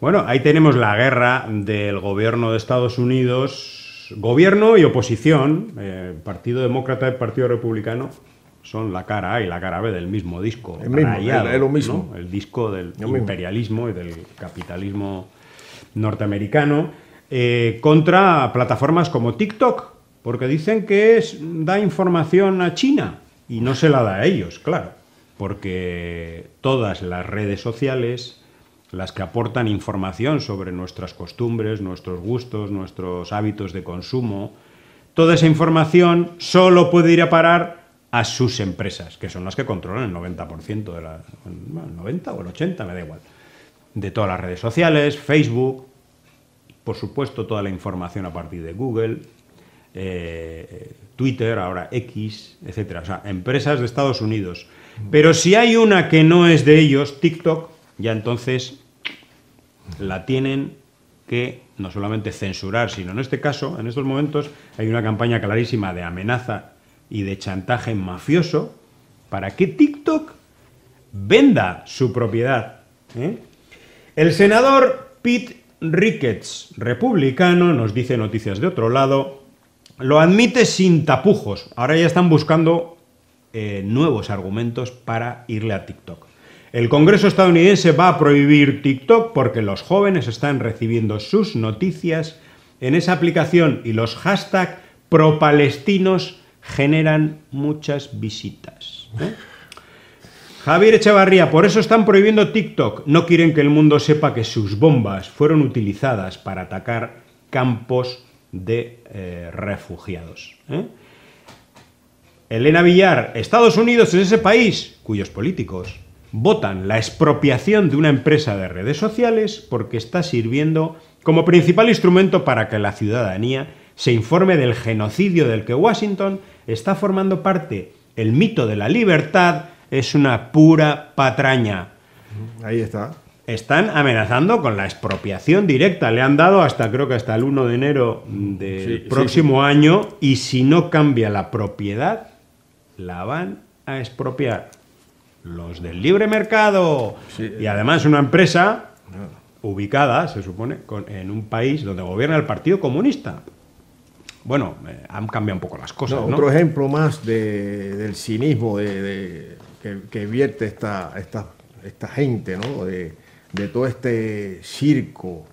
Bueno, ahí tenemos la guerra del gobierno de Estados Unidos, gobierno y oposición, eh, Partido Demócrata y Partido Republicano, son la cara A y la cara B del mismo disco. El mismo, es lo mismo. El disco del imperialismo y del capitalismo norteamericano eh, contra plataformas como TikTok, porque dicen que es, da información a China y no se la da a ellos, claro, porque todas las redes sociales, las que aportan información sobre nuestras costumbres, nuestros gustos, nuestros hábitos de consumo, toda esa información solo puede ir a parar a sus empresas, que son las que controlan el 90% de la... el 90 o el 80, me da igual. De todas las redes sociales, Facebook, por supuesto toda la información a partir de Google, eh, Twitter, ahora X, etcétera. O sea, empresas de Estados Unidos. Pero si hay una que no es de ellos, TikTok, ya entonces la tienen que no solamente censurar, sino en este caso, en estos momentos, hay una campaña clarísima de amenaza y de chantaje mafioso para que TikTok venda su propiedad. ¿eh? El senador Pete Ricketts, republicano, nos dice noticias de otro lado, lo admite sin tapujos. Ahora ya están buscando eh, nuevos argumentos para irle a TikTok. El Congreso estadounidense va a prohibir TikTok porque los jóvenes están recibiendo sus noticias en esa aplicación y los hashtags pro-palestinos generan muchas visitas. ¿eh? Javier Echevarría, por eso están prohibiendo TikTok. No quieren que el mundo sepa que sus bombas fueron utilizadas para atacar campos de eh, refugiados. ¿eh? Elena Villar, Estados Unidos es ese país cuyos políticos votan la expropiación de una empresa de redes sociales porque está sirviendo como principal instrumento para que la ciudadanía se informe del genocidio del que Washington está formando parte. El mito de la libertad es una pura patraña. Ahí está. Están amenazando con la expropiación directa. Le han dado hasta, creo que hasta el 1 de enero del próximo año. Y si no cambia la propiedad, la van a expropiar. Los del libre mercado. Y además una empresa ubicada, se supone, en un país donde gobierna el Partido Comunista bueno, eh, han cambiado un poco las cosas. Otro ejemplo más del cinismo de, que, vierte esta, esta, esta gente, ¿no? de, todo este circo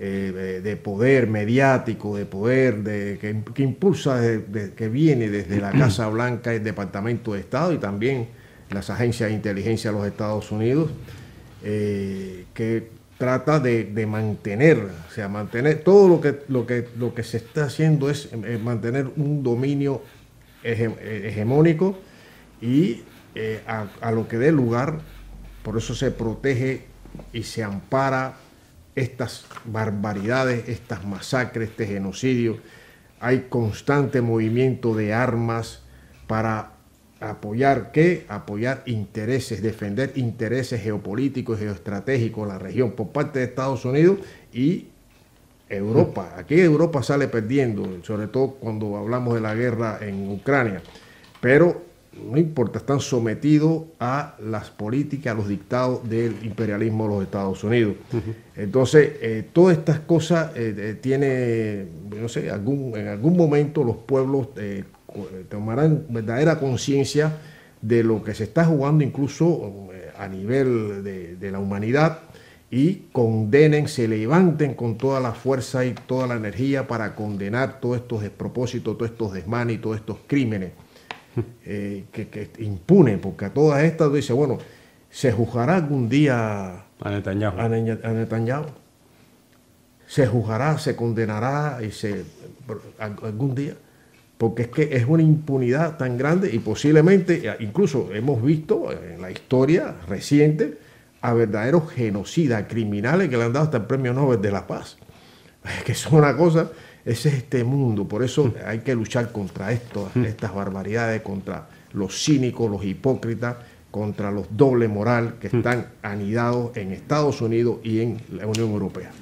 eh, de poder mediático, de poder de, que, impulsa, que viene desde la Casa Blanca, el Departamento de Estado y también las agencias de inteligencia de los Estados Unidos, eh, que trata de, mantener, o sea, mantener todo lo que, lo que, lo que se está haciendo es eh, mantener un dominio hegemónico y eh, a, lo que dé lugar, por eso se protege y se ampara estas barbaridades, estas masacres, este genocidio. Hay constante movimiento de armas para apoyar qué? Apoyar intereses, defender intereses geopolíticos, geoestratégicos la región por parte de Estados Unidos y Europa. Aquí Europa sale perdiendo, sobre todo cuando hablamos de la guerra en Ucrania. Pero no importa, están sometidos a las políticas, a los dictados del imperialismo de los Estados Unidos. Entonces, eh, todas estas cosas eh, eh, tiene, no sé, algún, en algún momento los pueblos eh, tomarán verdadera conciencia de lo que se está jugando incluso eh, a nivel de, la humanidad y condenen, se levanten con toda la fuerza y toda la energía para condenar todos estos despropósitos, todos estos desmanes y todos estos crímenes eh, que, que, impunen, porque a todas estas dice, bueno, se juzgará algún día a Netanyahu. A Netanyahu. Se juzgará, se condenará y se algún día porque es que es una impunidad tan grande y posiblemente, incluso hemos visto en la historia reciente, a verdaderos genocidas, criminales que le han dado hasta el Premio Nobel de la Paz. Es que es una cosa, ese es este mundo, por eso hay que luchar contra esto, estas barbaridades, contra los cínicos, los hipócritas, contra los doble moral que están anidados en Estados Unidos y en la Unión Europea.